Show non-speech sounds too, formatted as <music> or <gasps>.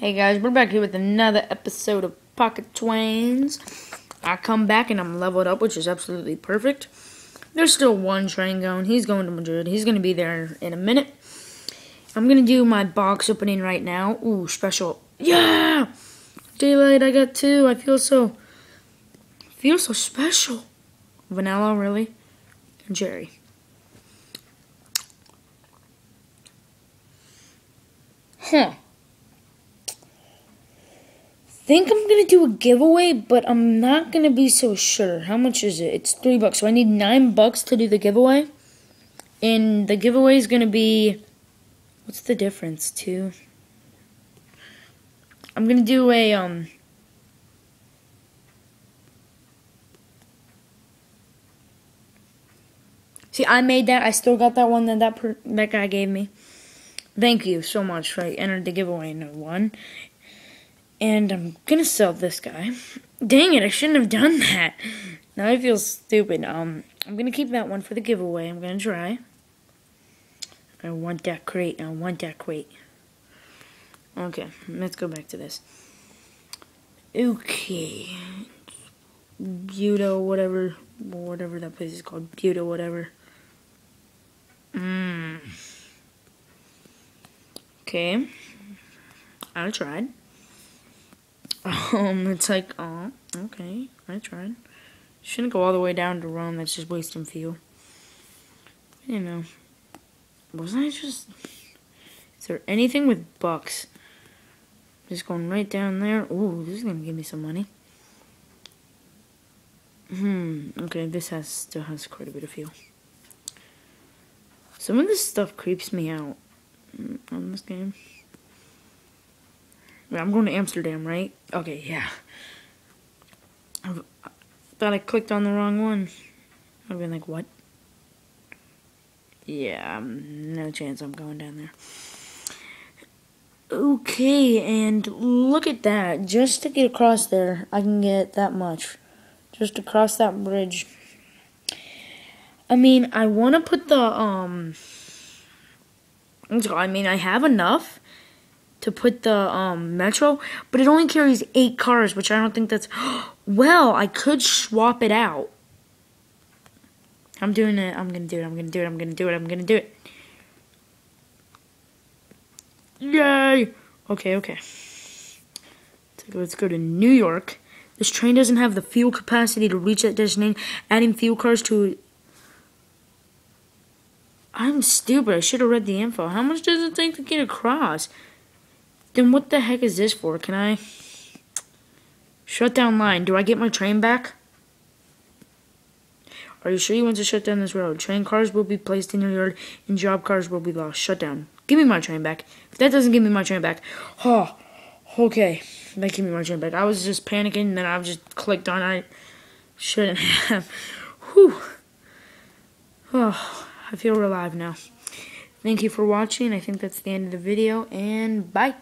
Hey guys, we're back here with another episode of Pocket Trains. I come back and I'm leveled up, which is absolutely perfect. There's still one train going. He's going to Madrid. He's going to be there in a minute. I'm going to do my box opening right now. Ooh, special. Yeah! Daylight, I got two. I feel so... I feel so special. Vanilla, really? And Jerry. Huh think I'm gonna do a giveaway, but I'm not gonna be so sure. How much is it? It's three bucks. So I need nine bucks to do the giveaway. And the giveaway is gonna be what's the difference? Two. I'm gonna do a um See, I made that. I still got that one that that, that guy gave me. Thank you so much for I entered the giveaway and won. And I'm gonna sell this guy. Dang it, I shouldn't have done that. Now I feel stupid. Um, I'm gonna keep that one for the giveaway. I'm gonna try. I want that crate. I want that crate. Okay, let's go back to this. Okay. Buto, whatever, whatever that place is called. Buto, whatever. Mmm. Okay. I tried. Um, it's like, oh, okay, I tried. Shouldn't go all the way down to Rome, that's just wasting fuel. You know, wasn't I just, is there anything with bucks? Just going right down there. Ooh, this is gonna give me some money. Hmm, okay, this has, still has quite a bit of fuel. Some of this stuff creeps me out mm, on this game. I'm going to Amsterdam, right? Okay, yeah. I thought I clicked on the wrong one. I've been like, what? Yeah, um, no chance I'm going down there. Okay, and look at that. Just to get across there, I can get that much. Just to cross that bridge. I mean, I want to put the, um... I mean, I have enough to put the um, Metro, but it only carries eight cars, which I don't think that's... <gasps> well, I could swap it out. I'm doing it. I'm to do it. I'm to do it. I'm to do it. I'm to do it. Yay! Okay, okay. Let's go to New York. This train doesn't have the fuel capacity to reach that destination. Adding fuel cars to... I'm stupid. I should have read the info. How much does it take to get across? Then what the heck is this for? Can I... Shut down line. Do I get my train back? Are you sure you want to shut down this road? Train cars will be placed in your yard and job cars will be lost. Shut down. Give me my train back. If that doesn't give me my train back, oh, okay. That give me my train back. I was just panicking and then I just clicked on. I shouldn't have. Whew. Oh, I feel alive now. Thank you for watching. I think that's the end of the video and bye.